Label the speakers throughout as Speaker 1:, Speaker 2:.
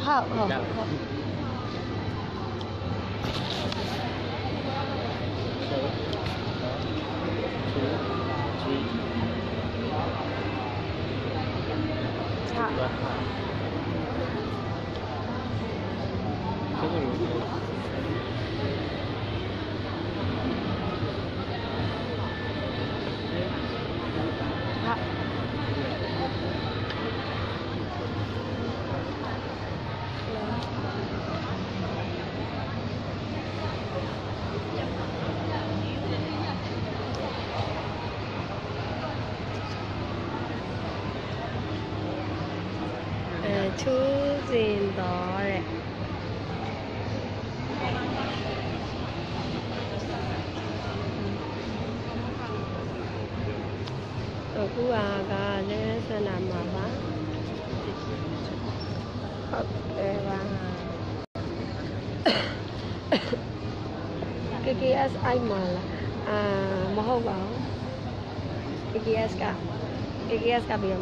Speaker 1: 好好
Speaker 2: 好。chú choosing đó đấy. rồi cứ à cả nên sẽ làm mà ba ok và cái kia ai mà là à mà không bảo. Cái kia cả. Cái kia cả biển.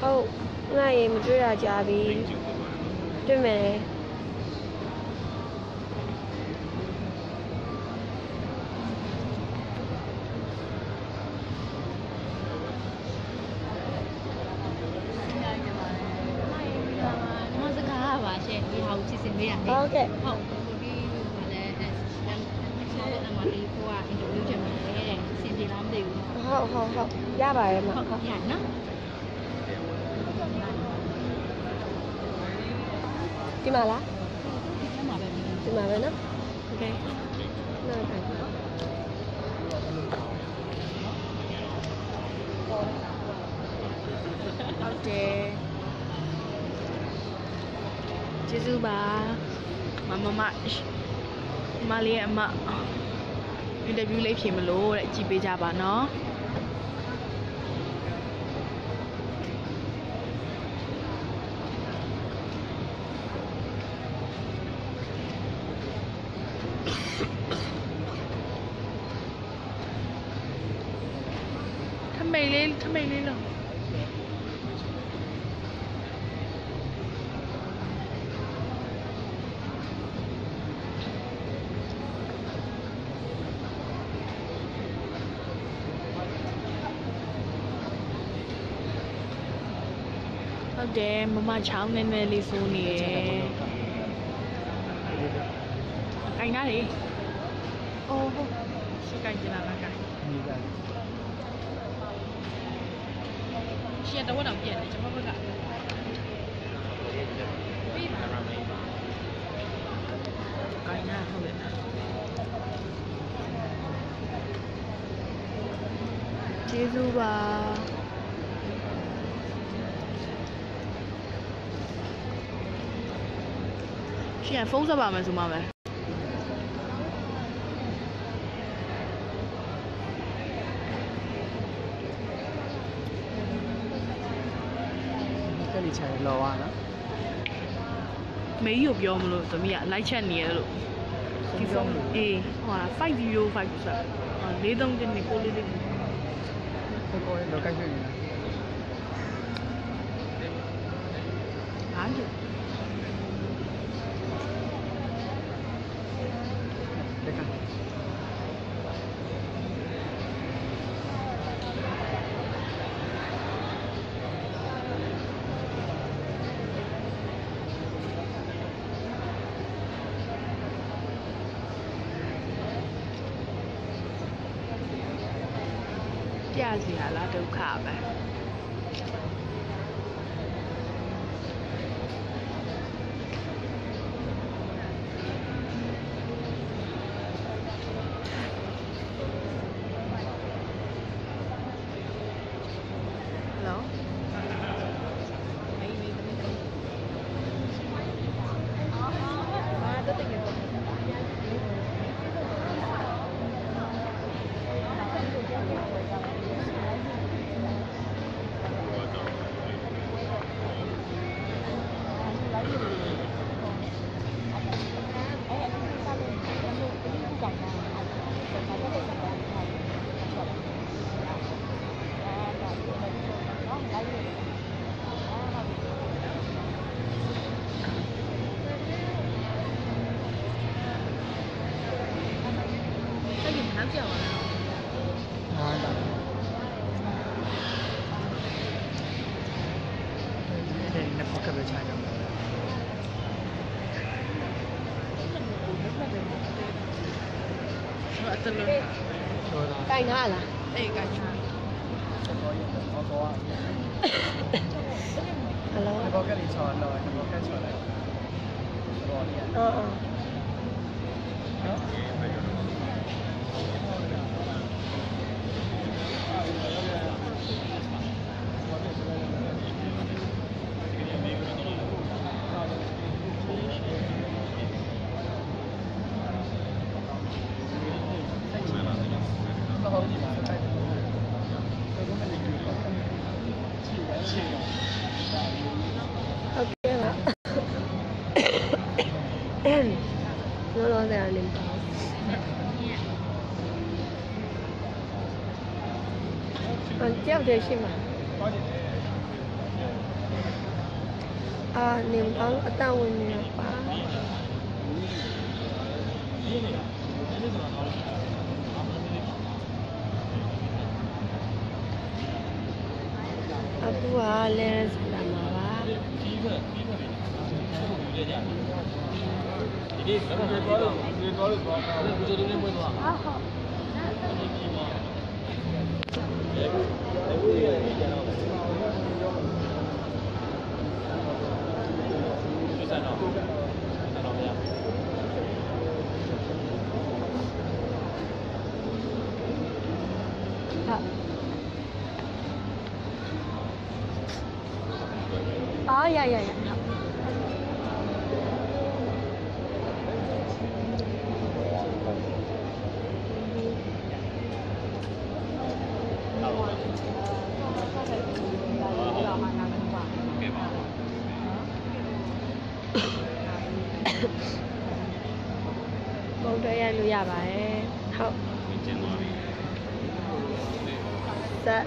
Speaker 2: Không. ဘူး KKS က KKS ကပြောမှာဟုတ်ငါရေမတွေ့တာကြာပြီတွေ့မယ်
Speaker 3: မစကားပါရှင်ဒီဟာကိုချစ်စင်ပေးရတယ်
Speaker 2: ဟုတ်ကဲ့
Speaker 3: ဟုတ်ကိုဒီကလည်းအဲဆောင်းအမလေးကိုကအင်တာဗျူးချက်မယ်တဲ့စင်ပြေလားမသိဘူး
Speaker 2: ဟုတ်ဟုတ်ဟုတ်ရပါတယ်မ
Speaker 3: ဟုတ်
Speaker 2: ဟုတ်
Speaker 3: ရနော်
Speaker 2: ဒီမှာလား
Speaker 3: ဒီမှာပဲ
Speaker 2: ဒီမှာပဲနော်โอเคနောက်တိုင်း
Speaker 3: ဟုတ်တယ်ကျေးဇူးပါမမမမလေးရဲ့အမအင်တာဗျူးလေးဖြေမလို့တဲ့ကြည့်ပေးကြပါနော် ထမိန်လေးထမိန်လေးလို့ဟုတ်တယ်မမချောင်းနည်းနည်းလေးစိုးနေရယ်အို င်နာလေအိုးဟုတ်ရှိကိုင်ကြလာလားက
Speaker 1: ဒီက
Speaker 3: ရှင်းတော့တော့ပြည့်တယ်ကျွန်မဘက်ကကိုင်နာဟုတ်တယ်နော်
Speaker 2: ကျေးဇူးပါ
Speaker 3: ရှင်းဖုန်းဆက်ပါမယ်ဆိုမှမယ်
Speaker 1: ကလေးချင်လောပါနော်
Speaker 3: မေးကိုပြောမလို့သမီးကလိုက်ချက်နေရလို့ဒီဖုန်းအေးဟို505ဆက်ဟာ၄3တင်းနေကိုလေးလေး
Speaker 1: ကိုကိုလောကရှိနေ
Speaker 3: အားလို့
Speaker 1: လက်က
Speaker 3: ပြစီရလားဒုက္ခပဲ Kain ha lah. Eh, kain ha. Hello. Có cái lì xò rồi, có
Speaker 1: cái xò
Speaker 2: này. Ờ. Ờ. လောလောဆယ်အနေပါအကြောက်တယ်ရှိမှာအာနေပေါင်းအတဝင်နေပါအခုကလဲစလာမှာပါ 弟弟，这边高的，这边高的多，这边不就这边贵多？啊好。好，好，呀呀呀！ မုံတွေ့ရလို့ရပါတယ်ဟုတ်ဆက်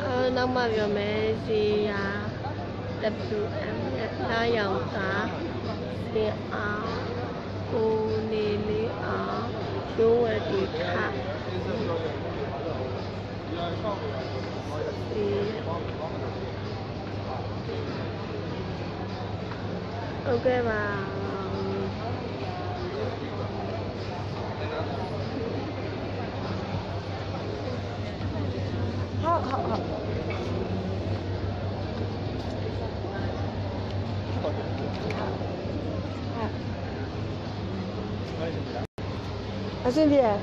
Speaker 2: အာနောက်မှပြောမယ်စီယာ WM နဲ့လာရောင်သားစင်အားကိုနေလေးအားရိုးဝတ်တီခစီ ok và ờ, họ họ họ À, xin về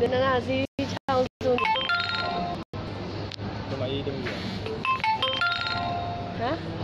Speaker 2: Đến đó là gì? Chào
Speaker 1: Dung Tôi mà đi đâu
Speaker 2: vậy? Hả?